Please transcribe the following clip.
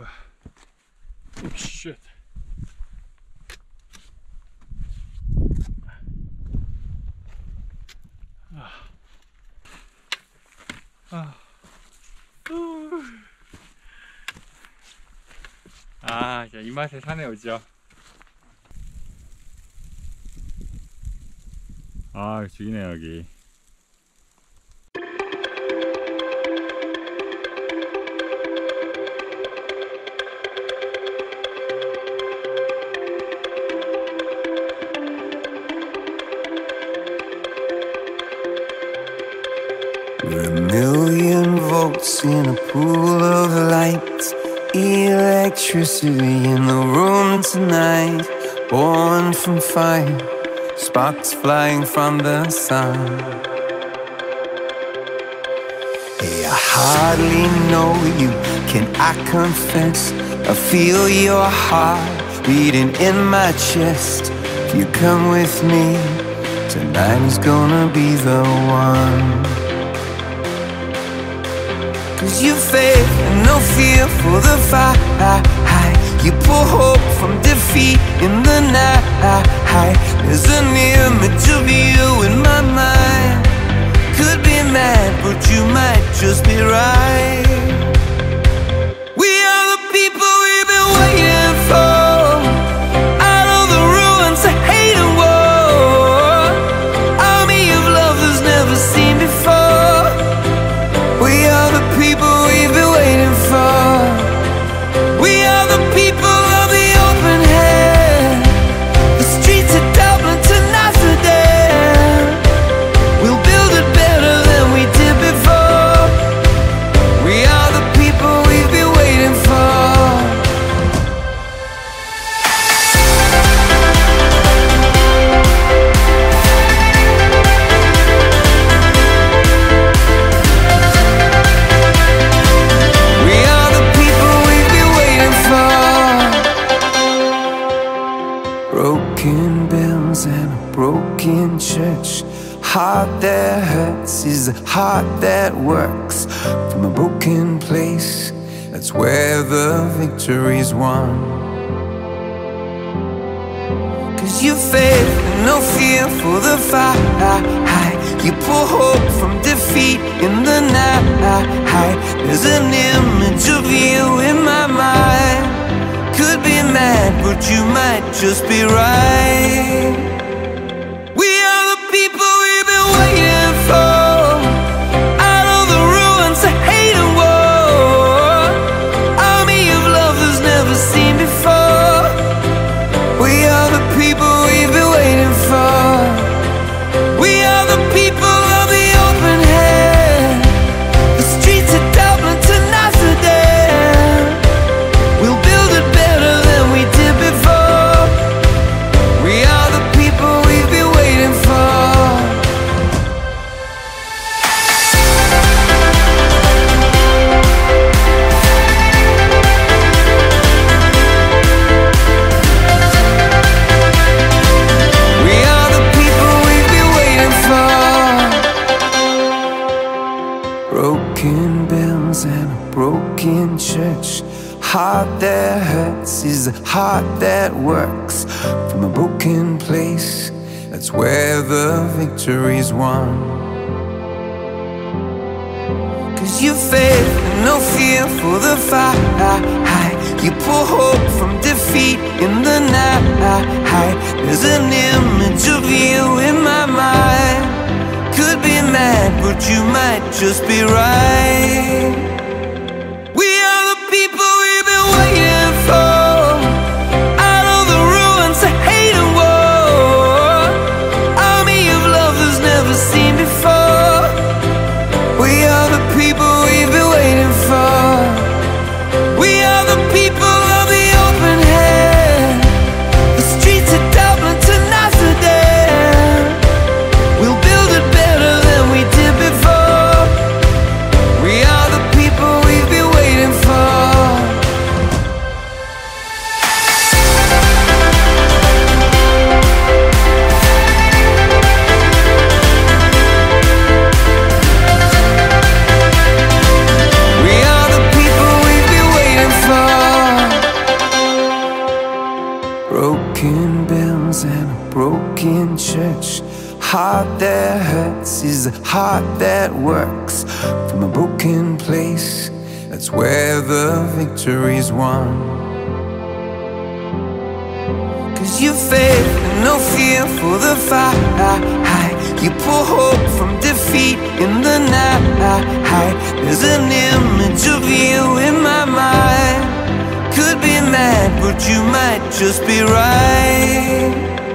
Oh shit. Ah. Ah. 아, 이 맛에 산에 오죠. 아, 죽이네 여기. We're a million volts in a pool of light. Electricity in the room tonight. Born from fire, sparks flying from the sun. Hey, I hardly know you, can I confess? I feel your heart beating in my chest. If you come with me, tonight is gonna be the one. Cause you fail and no fear for the fight. You pull hope from defeat in the night. There's an image of you in my mind. Could be mad but you might just be right. a heart that works from a broken place. That's where the victory's won. Cause you faith, no fear for the fight. You pull hope from defeat in the night. There's an image of you in my mind. Could be mad, but you might just be right. Broken church. Heart that hurts is a heart that works. From a broken place, that's where the victory's won. Cause you faith and no fear for the fight. You pull hope from defeat in the night. There's an image of you in my mind. Could be mad, but you might just be right. Heart that hurts is a heart that works from a broken place. That's where the victory's won. Cause you faith and no fear for the fight. You pull hope from defeat in the night. There's an image of you in my mind. Could be mad, but you might just be right.